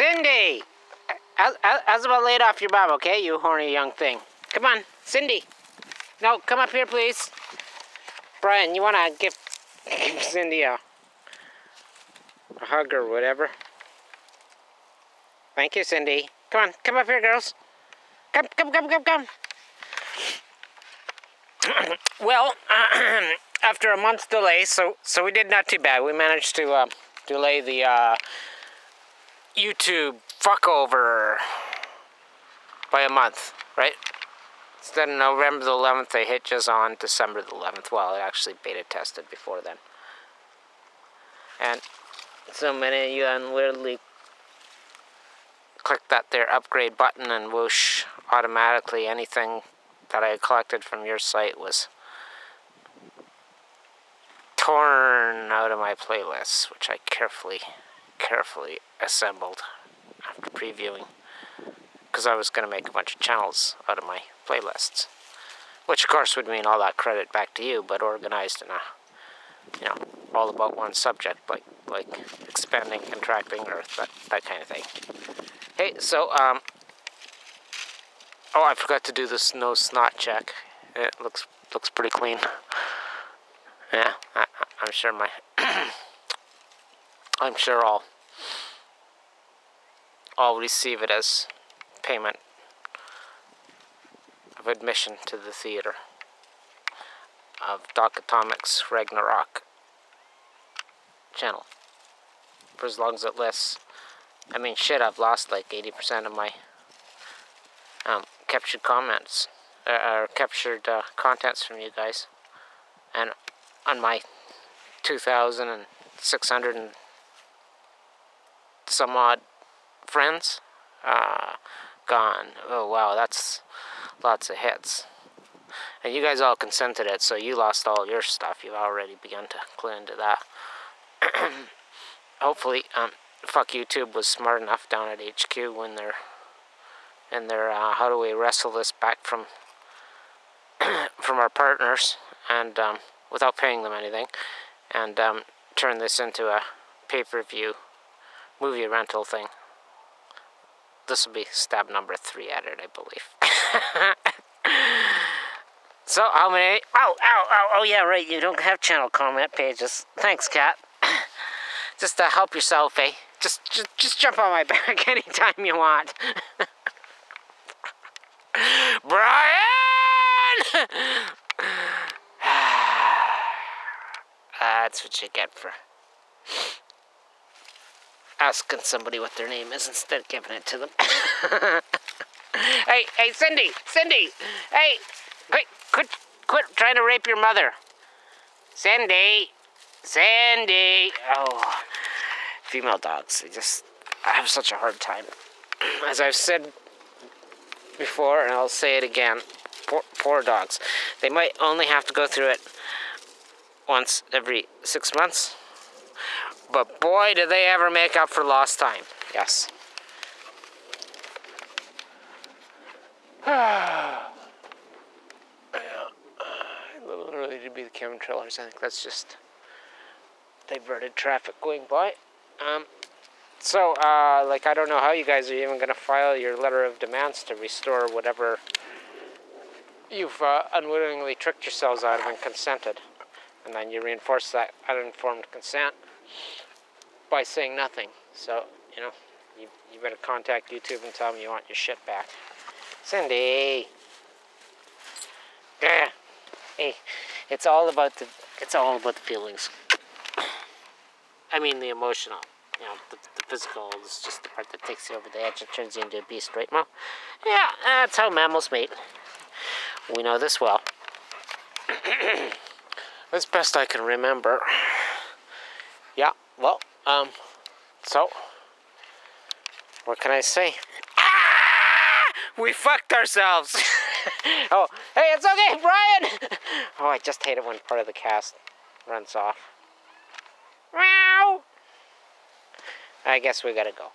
Cindy! How's, about laid off your bob, okay, you horny young thing? Come on, Cindy. No, come up here, please. Brian, you want to give, give Cindy a, a hug or whatever? Thank you, Cindy. Come on, come up here, girls. Come, come, come, come, come. well, after a month's delay, so so we did not too bad. We managed to uh, delay the uh, YouTube fuckover by a month, right? Instead of November the 11th, they hit just on December the 11th. Well, it actually beta tested before then. And so many of you unwittingly click that there upgrade button and whoosh, automatically anything that I collected from your site was torn out of my playlists, which I carefully, carefully assembled after previewing. Because I was going to make a bunch of channels out of my playlists. Which, of course, would mean all that credit back to you, but organized in a, you know, all about one subject, like like expanding, contracting, Earth, that, that kind of thing. hey so, um, oh, I forgot to do the snow snot check. It looks looks pretty clean. Yeah, I, I'm sure my, I'm sure I'll, I'll receive it as payment of admission to the theater of Doc Atomic's Ragnarok channel for as long as it lasts. I mean, shit, I've lost like 80% of my um, captured comments, uh, or captured uh, contents from you guys. And on my 2,600 and some odd friends, uh, gone. Oh, wow, that's lots of hits. And you guys all consented it, so you lost all your stuff. You've already begun to clue into that. hopefully, um, fuck YouTube was smart enough down at HQ when they're and they're uh, how do we wrestle this back from from our partners and um, without paying them anything and um, turn this into a pay-per-view movie rental thing. This will be stab number three at it, I believe. so how many? Oh, ow, ow, oh yeah, right. You don't have channel comment pages. Thanks, Cat. Just to help yourself, eh? Just, just, just jump on my back anytime you want. Brian! That's what you get for asking somebody what their name is instead of giving it to them. hey, hey, Cindy, Cindy, hey, quit, quit, quit trying to rape your mother. Cindy, Sandy. Oh, female dogs. They just, I have such a hard time. As I've said before, and I'll say it again, poor, poor dogs. They might only have to go through it once every six months. But boy, do they ever make up for lost time. Yes. a little early to be the chemtrailers. I think that's just diverted traffic going by. Um, so, uh, like, I don't know how you guys are even going to file your letter of demands to restore whatever you've uh, unwittingly tricked yourselves out of and consented. And then you reinforce that uninformed consent by saying nothing. So, you know, you, you better contact YouTube and tell them you want your shit back. Cindy! Yeah. Hey, it's all about the, it's all about the feelings. I mean the emotional. You know, the, the physical is just the part that takes you over the edge and turns you into a beast, right, Mom? Yeah, that's how mammals mate. We know this well. as best I can remember. Well, um, so, what can I say? Ah! We fucked ourselves! oh, hey, it's okay, Brian! oh, I just hate it when part of the cast runs off. Meow! I guess we gotta go.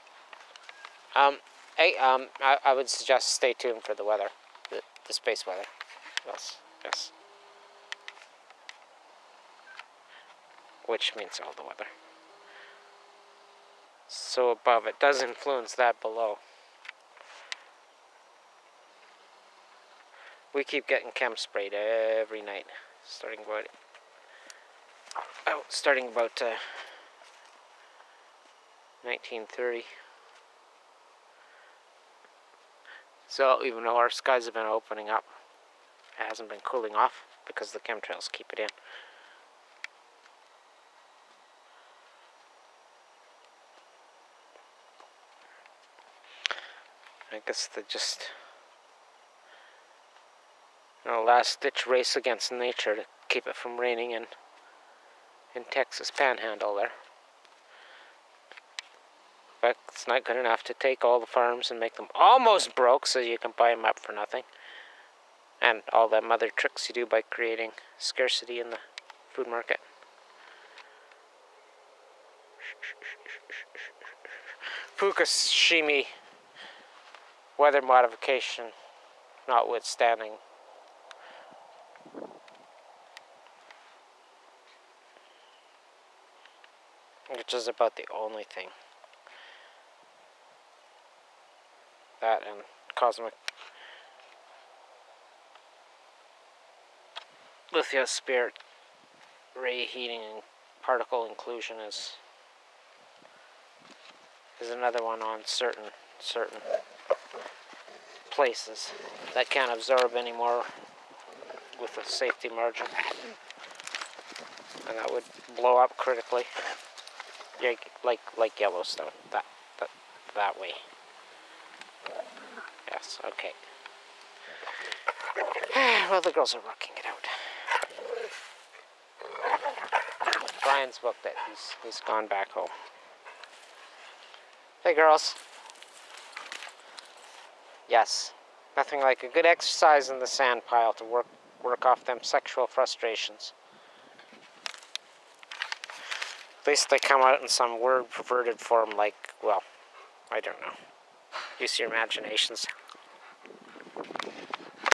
Um, hey, um, I, I would suggest stay tuned for the weather, the, the space weather. Yes, yes. Which means all the weather. So above. It does influence that below. We keep getting chem sprayed every night, starting about oh, starting about uh, 1930. So even though our skies have been opening up, it hasn't been cooling off because the chemtrails keep it in. I guess they just know, last ditch race against nature to keep it from raining in in Texas Panhandle there. But it's not good enough to take all the farms and make them almost broke so you can buy them up for nothing. And all them other tricks you do by creating scarcity in the food market. Fukushima weather modification notwithstanding. Which is about the only thing. That and cosmic lithosphere ray heating and particle inclusion is is another one on certain certain places that can't absorb anymore with a safety margin. And that would blow up critically. Like like like Yellowstone. That that that way. Yes, okay. well the girls are working it out. Brian's booked it. He's he's gone back home. Hey girls. Yes, nothing like a good exercise in the sand pile to work work off them sexual frustrations. At least they come out in some word perverted form like, well, I don't know. Use your imaginations.